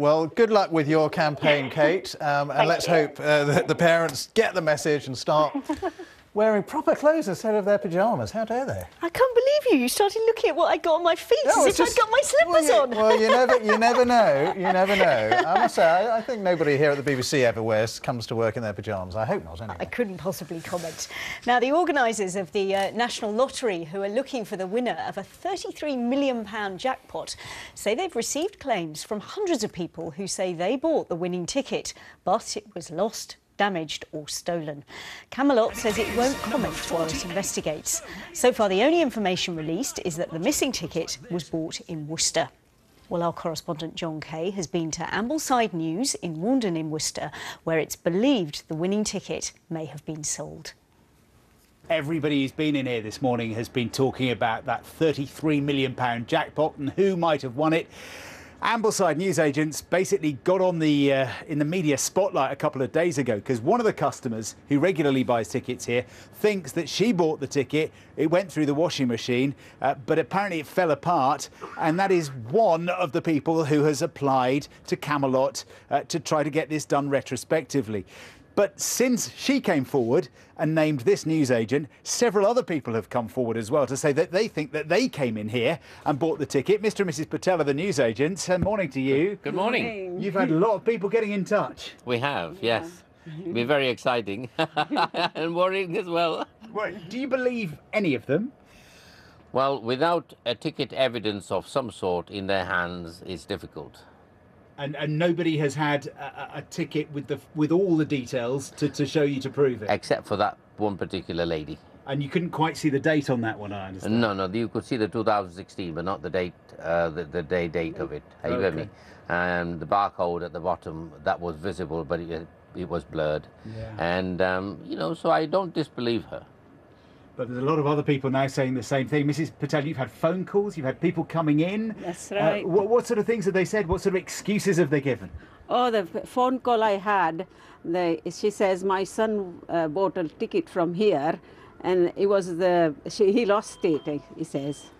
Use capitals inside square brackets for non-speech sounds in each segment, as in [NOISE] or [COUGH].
Well, good luck with your campaign, [LAUGHS] Kate, um, and let's you. hope uh, that the parents get the message and start [LAUGHS] wearing proper clothes instead of their pyjamas. How dare they? I can't believe you. You started looking at what I got on my feet No, as if just- I'd got my well, slippers you, on. Well, you never, you [LAUGHS] never know. You never know. I must say, I, I think nobody here at the BBC ever wears comes to work in their pyjamas. I hope not, anyway. I couldn't possibly comment. Now, the organisers of the uh, National Lottery, who are looking for the winner of a £33 million jackpot, say they've received claims from hundreds of people who say they bought the winning ticket, but it was lost, damaged or stolen. Camelot says it won't comment while it investigates. So far, the only information released is that the missing ticket was bought in Worcester. Well, our correspondent Jon Kay has been to Ambleside News in Warndon in Worcester, where it's believed the winning ticket may have been sold. Everybody who's been in here this morning has been talking about that £33 million jackpot and who might have won it. Ambleside newsagents basically got on the uh, in the media spotlight a couple of days ago because one of the customers who regularly buys tickets here thinks that she bought the ticket. It went through the washing machine, uh, but apparently it fell apart, and that is one of the people who has applied to Camelot uh, to try to get this done retrospectively. But since she came forward and named this newsagent, several other people have come forward as well to say that they think that they came in here and bought the ticket. Mr. and Mrs. Patel are the newsagents. Uh, morning to you. Good morning. You've had a lot of people getting in touch. We have, yes. Been very exciting [LAUGHS] and worrying as well. Right. Do you believe any of them? Well, without a ticket evidence of some sort in their hands, it's difficult. And, and nobody has had a, a- ticket with the with all the details to, to show you to prove it. Except for that one particular lady. And you couldn't quite see the date on that one, I understand. No, no, you could see the 2016, but not the date, uh, the, the day date of it. Are you with me? And the barcode at the bottom, that was visible, but it, it was blurred. Yeah. And, um, you know, so I don't disbelieve her. But there's a lot of other people now saying the same thing. Mrs. Patel, you've had phone calls, you've had people coming in. That's Uh, right. what, what sort of things have they said? What sort of excuses have they given? Oh, the phone call I had, the, she says my son uh, bought a ticket from here, and it was the she, he lost it. He says.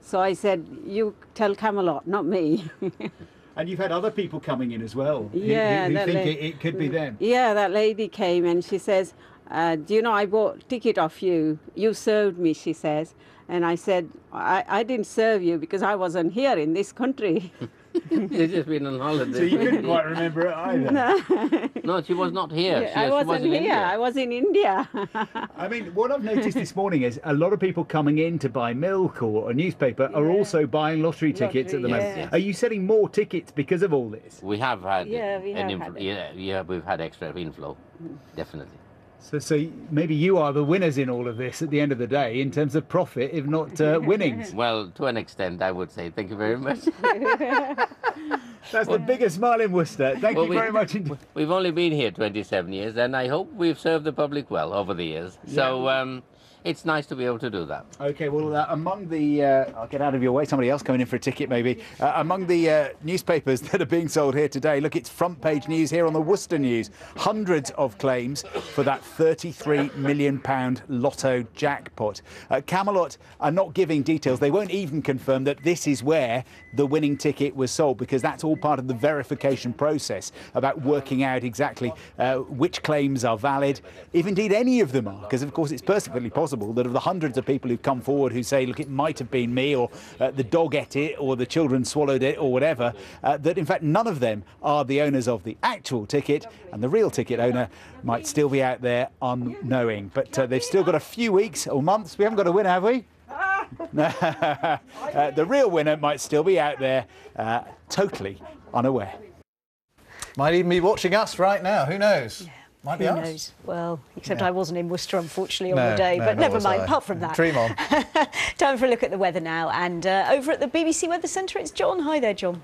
So I said, "You tell Camelot, not me." [LAUGHS] And you've had other people coming in as well who, who- Yeah, who think it, it could be them. yeah, that lady came and she says, uh, "Do you know I bought ticket off you? You served me," she says. And I said, I, I didn't serve you because I wasn't here in this country. [LAUGHS] She's just been on holiday. So you couldn't quite remember it either. No, [LAUGHS] no she was not here. She, I wasn't was in here. India. I was in India. [LAUGHS] I mean, what I've noticed this morning is a lot of people coming in to buy milk or a newspaper are also buying lottery tickets at the Lottery, moment. yes. Are you selling more tickets because of all this? We have had Yeah, we have infl- had it. yeah, yeah, we've had extra inflow, definitely. So, so maybe you are the winners in all of this at the end of the day in terms of profit, if not uh, [LAUGHS] winnings. Well, to an extent, I would say. Thank you very much. [LAUGHS] That's the biggest smile in Worcester. Thank Well, you we- very much indeed. We've only been here 27 years, and I hope we've served the public well over the years. So um, it's nice to be able to do that. Okay, well, uh, among the, uh, I'll get out of your way, somebody else coming in for a ticket maybe. Uh, among the uh, newspapers [LAUGHS] that are being sold here today, look, it's front page news here on the Worcester News. Hundreds of claims for that £33 million lotto jackpot. Uh, Camelot are not giving details. They won't even confirm that this is where the winning ticket was sold because that's all part of the verification process about working out exactly uh, which claims are valid, if indeed any of them are. Because, of course, it's perfectly possible that of the hundreds of people who've come forward who say, look, it might have been me, or uh, the dog ate it, or the children swallowed it, or whatever, uh, that in fact none of them are the owners of the actual ticket, and the real ticket owner might still be out there unknowing. But uh, they've still got a few weeks or months. We haven't got a winner, have we? [LAUGHS] uh, the real winner might still be out there, uh, totally unaware. Might even be watching us right now. Who knows? Might be Who knows? Well, except Yeah. I wasn't in Worcester, unfortunately, on No, the day. no, but never mind. I. Apart from that, Dream on. [LAUGHS] Time for a look at the weather now. And uh, over at the BBC Weather Centre, it's John. Hi there, John.